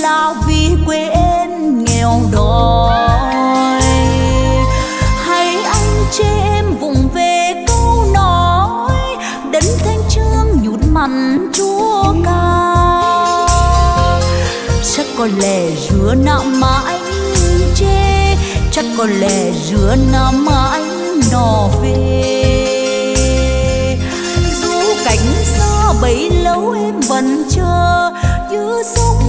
là vì quê em nghèo đói. Hay anh chê em vùng về câu nói, đến thanh trương nhụt mặn chúa ca. Chắc có lẽ rửa nặng mà anh chê, chắc có lẽ rửa nặng mà anh nò về. Dù cảnh xa bấy lâu em vẫn chờ, như sông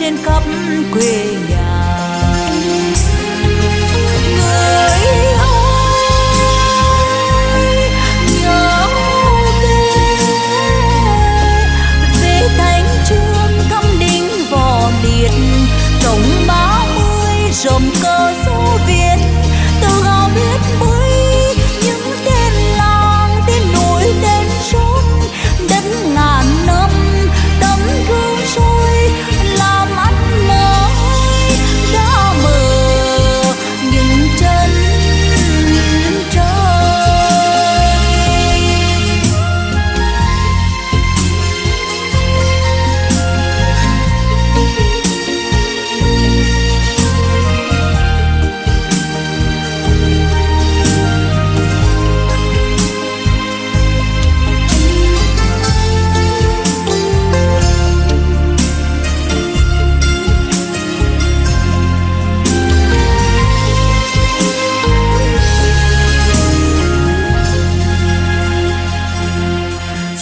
trên khắp quê nhà.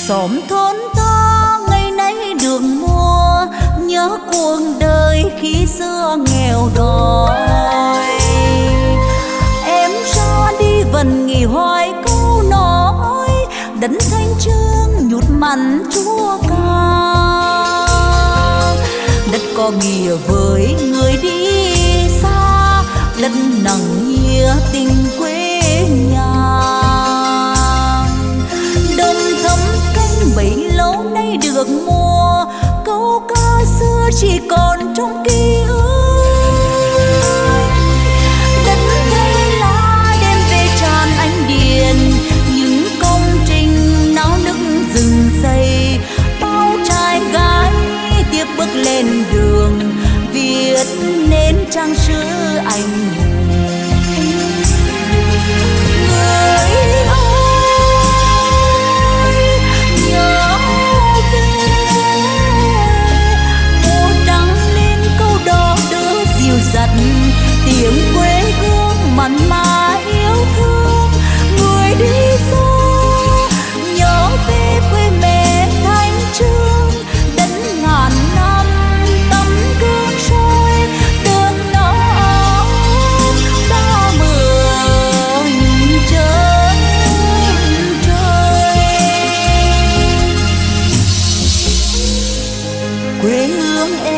Xóm thôn ta ngày nay được mua nhớ cuộc đời khi xưa nghèo đói. Em ra đi vần nghỉ hoài câu nói, đấng thanh trương nhụt mặn chúa ca. Đất có nghĩa với người đi xa, đất nặng nghĩa tình quê. Mùa, câu ca xưa chỉ còn trong ký ức. Đất thay lá đem về tràn ánh điện những công trình náo nức rừng xây bao trai gái tiếp bước lên đường, viết nên trang sử anh tiếng quê hương mặn mà yêu thương. Người đi xa, nhớ về quê mẹ thanh trương. Đất ngàn năm, tấm gương soi được nó đã mưa nhìn chân trời. Quê hương em